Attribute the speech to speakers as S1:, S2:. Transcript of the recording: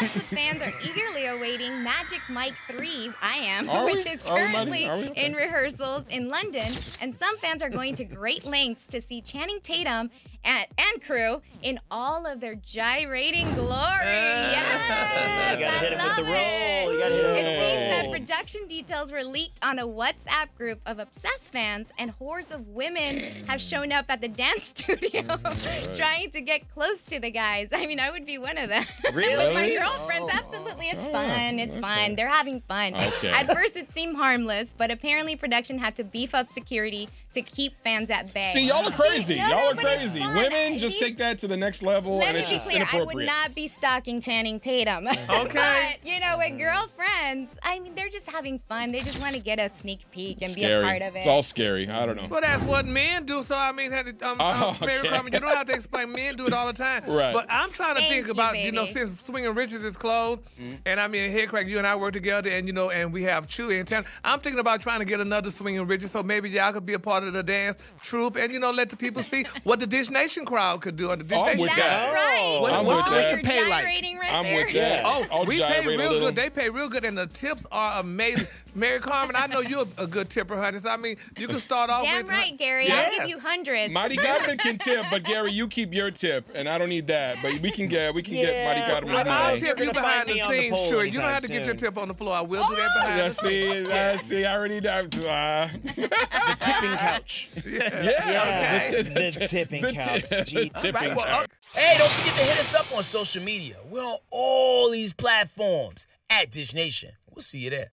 S1: lots of fans are eagerly awaiting Magic Mike 3, I am,
S2: Are
S1: which is
S2: we, Magic?
S1: currently
S2: Okay.
S1: in rehearsals in London. And some fans are going to great lengths to see Channing Tatum and, and crew in all of their gyrating glory. yes,
S3: You gotta
S1: I
S3: hit him with the roll.
S1: it.
S3: You gotta hit him
S1: It
S3: the
S1: seems that production details were leaked on a WhatsApp group of obsessed fans, and hordes of women have shown up at the dance studio mm, trying to get close to the guys. I mean, I would be one of them.
S3: Really?
S1: With my girlfriends, absolutely. It's fun. It's fun. They're having fun.
S2: Okay.
S1: At first, it seemed harmless, but apparently, production had to beef up security to keep fans at bay.
S2: See, y'all are crazy.
S1: no,
S2: y'all
S1: no,
S2: are crazy. Women just
S1: These-
S2: take that to the next level,
S1: Let
S2: and
S1: me
S2: it's
S1: be
S2: just
S1: clear, I would not be stalking Channing Tatum.
S4: Okay.
S1: but, you know, with girlfriends, I mean, they're just having fun. They just want to get a sneak peek and be a part of it.
S2: It's all scary. I don't know.
S4: Well, that's what men do. So I mean, had to, um,
S2: Oh,
S4: um, Mary
S2: okay.
S4: Carmen, you don't have to explain. Men do it all the time.
S2: Right.
S4: But I'm trying to
S1: Thank
S4: think
S1: you,
S4: about you know since Swinging Richards is closed, and I mean Headkrack, you and I work together, and you know, and we have Chuey in town. I'm thinking about trying to get another Swinging Richards, so maybe y'all could be a part of the dance troupe, and you know, let the people see what the Dish Nation crowd could do. on the Dish
S2: Oh, I'm
S4: Nation
S2: with
S1: That's
S2: that.
S1: right.
S3: What-
S2: I'm
S3: what's
S2: with
S1: Oh,
S2: that.
S1: you're
S4: pay like?
S1: gyrating right
S2: I'm
S1: there.
S2: with that.
S4: Oh,
S2: I'll
S4: we pay real good. They pay real good, and the tips are amazing. Mary Carmen, I know you're a good tipper, honey. So I mean, you can start off
S1: Damn
S4: with.
S1: right, Gary. I'll give you hundreds.
S2: Mighty Godman can tip, but Gary, you keep your tip, and I don't need that. But we can get we can get Mighty
S3: Yeah,
S2: Godman.
S3: I
S4: I'll
S3: know.
S2: money.
S3: You're
S4: tip you behind the
S3: me the
S4: scenes,
S3: pole
S4: sure. You don't have to get your tip on the floor. I will do that behind
S2: Yeah,
S4: the
S2: see, uh, see, I already know. Uh,
S3: The tipping couch.
S2: yeah,
S3: okay.
S2: the,
S3: The tipping
S2: the
S3: couch.
S2: ti- the tipping
S5: Right, well,
S2: couch.
S5: up- Hey, don't forget to hit us up on social media. We're on all these platforms at Dish Nation. We'll see you there.